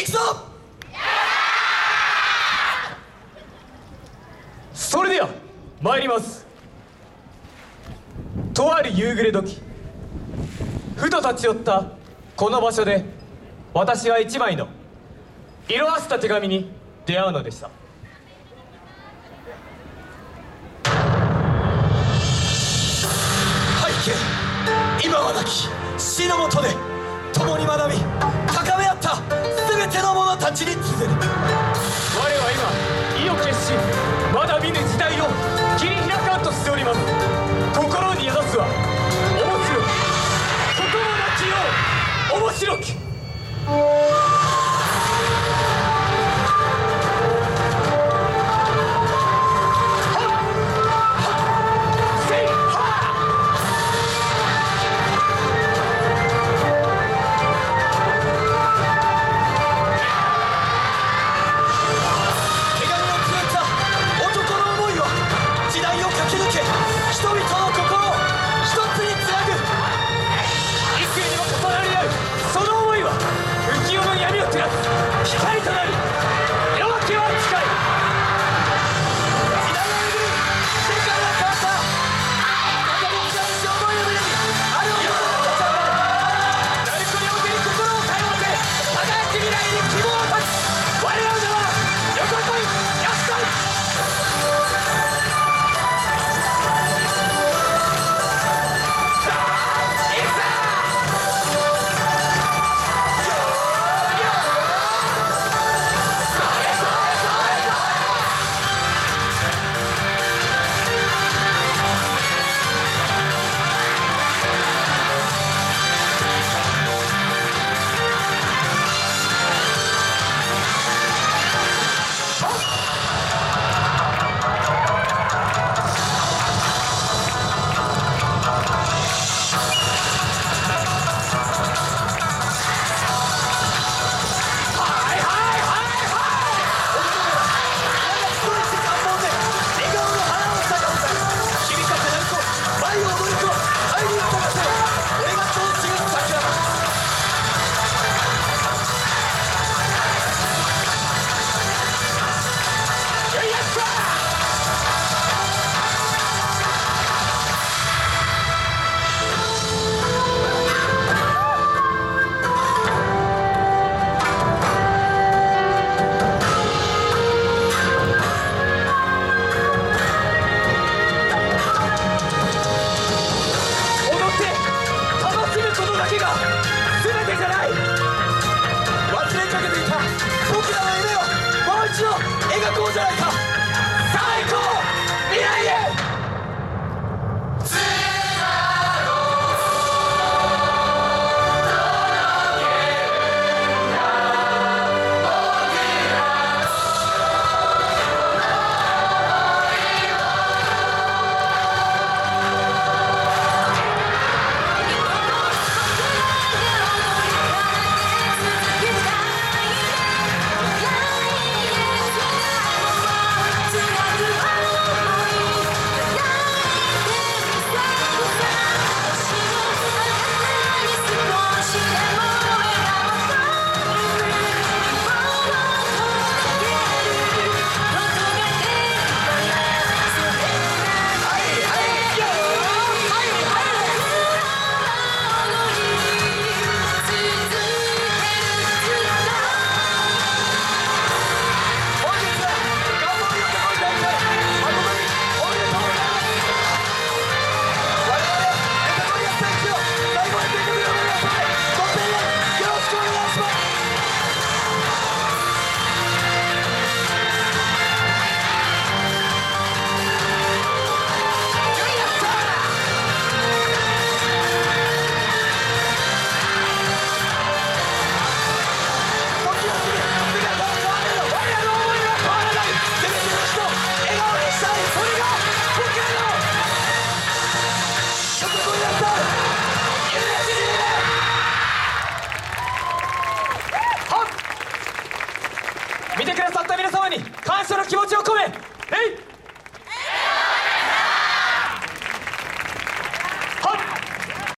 いくぞ！それでは参ります。とある夕暮れ時ふと立ち寄ったこの場所で私は一枚の色あせた手紙に出会うのでした。拝景今はなき死のもとで共に学び一日で。見てくださった皆様に感謝の気持ちを込め礼